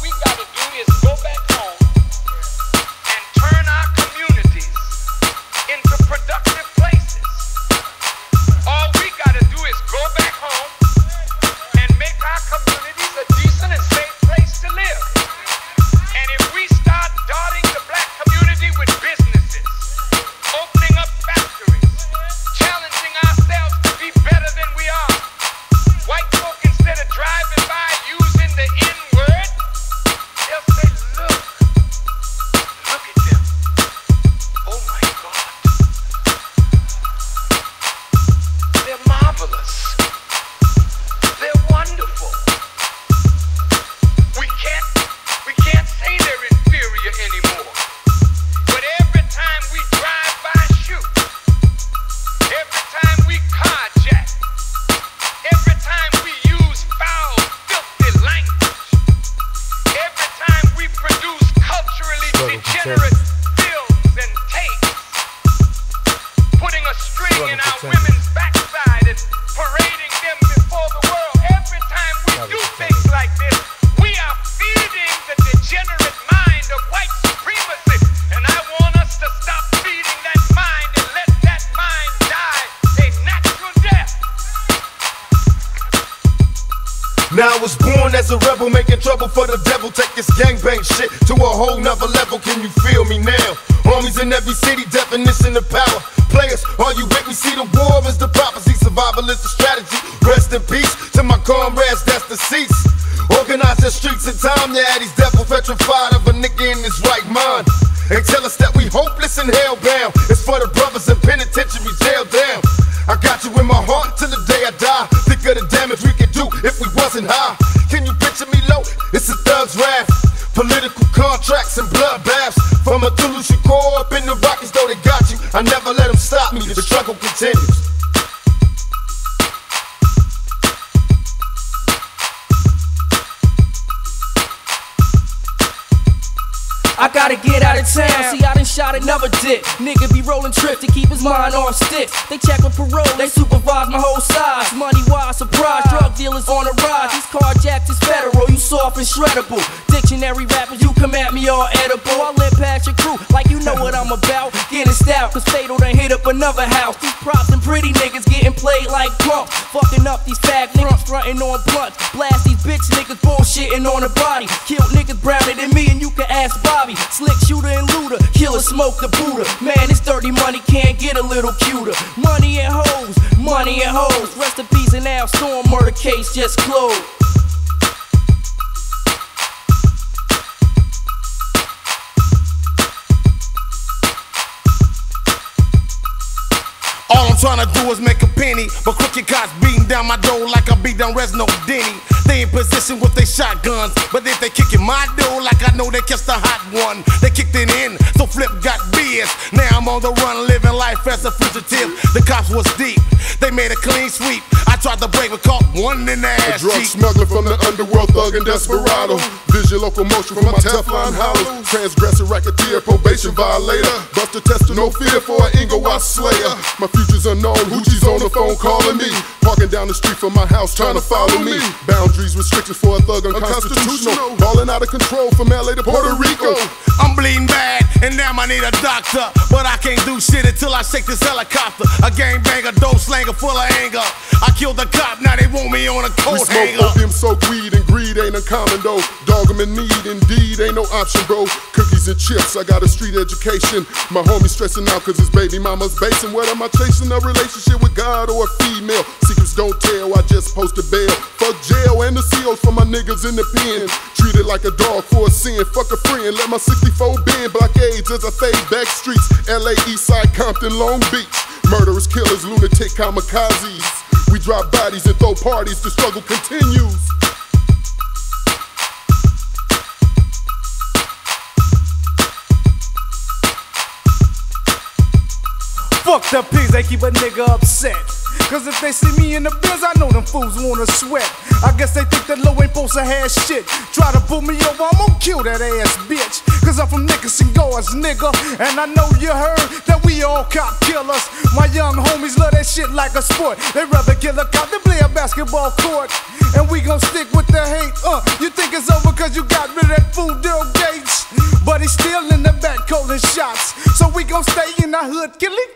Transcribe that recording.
we got. Now I was born as a rebel, making trouble for the devil. Take this gangbang shit to a whole nother level. Can you feel me now? Homies in every city, definition of power. Players, are you with me? See the war is the prophecy, survival is the strategy. Rest in peace to my comrades, that's the cease. Organize the streets in time, yeah, these devils petrified of a nigga in his right mind. And tell us that we hopeless and hellbound. It's for the brothers in penitentiary jail down. If we wasn't high. Can you picture me low? It's a thug's wrath. Political contracts and bloodbaths. From Mutulu Shakur up in the Rockies, though they got you. I never let them stop me. The struggle continues. I gotta get out of town. See, I done shot another dick. Nigga be rolling trips to keep his mind on sticks. They check with parole, they supervise my whole size. Money wise, surprise. Dealers on the rise. These carjacks is federal. You soft and shreddable. Dictionary rappers, you come at me all edible. I live past your crew like you know what I'm about. Getting stout, cause Fatal done hit up another house. These props and pretty niggas getting played like punks. Fucking up these fag niggas frontin' on blunts. Blast these bitch niggas bullshitting on the body. Kill niggas browner than me, and you can ask Bobby. Slick shooter and looter, killer smoke the Buddha. Man, this dirty money can't get a little cuter. Money and hoes, money and hoes. Rest in peace and now storm murder case just closed. Trying to do is make a penny, but crooked cops beating down my door like I beat down Reginald Denny. They in position with their shotguns, but if they kicking my door like I know they catch the hot one, they kicked it in, so Flip got BS. Now I'm on the run, living life as a fugitive. The cops was deep, they made a clean sweep. I tried to break, but caught one in the A ass drug cheek. smuggler from the underworld, thug and desperado. Visual locomotion from my Teflon hollow. Transgressor, racketeer, probation violator. Buster tester, no fear My future's unknown, Hoochie's on the phone calling me. Parking down the street from my house, trying to follow me. Boundaries, restrictions for a thug, unconstitutional. Balling out of control from LA to Puerto Rico. I'm bleeding bad, and now I need a doctor. But I can't do shit until I shake this helicopter. A gangbanger, dope slanger full of anger. Killed the cop, now they want me on a We smoke hanger. opium, soak weed, and greed ain't uncommon though. Dog 'em in need, indeed, ain't no option, bro. Cookies and chips, I got a street education. My homie stressing out cause his baby mama's basing. What am I chasing? A relationship with God or a female? Secrets don't tell, I just post a bail. Fuck jail and the COs for my niggas in the pen. Treated like a dog for a sin, fuck a friend. Let my 64 bend, blockades as I fade back streets. LA, Eastside, Compton, Long Beach. Murderers, killers, lunatic kamikazes. We drop bodies and throw parties, the struggle continues. Fuck the pigs, they keep a nigga upset. Cause if they see me in the biz, I know them fools wanna sweat. I guess they think that low ain't supposed to have shit. Try to pull me over, I'm gonna kill that ass bitch. Cause I'm from Nickerson Gardens, nigga. And I know you heard that we all cop killers. My young homies love that shit like a sport. They rather kill a cop than play a basketball court. And we gon' stick with the hate. Uh, you think it's over cause you got rid of that fool Daryl Gates? But he's still in the back calling shots. So we gon' stay in the hood, killing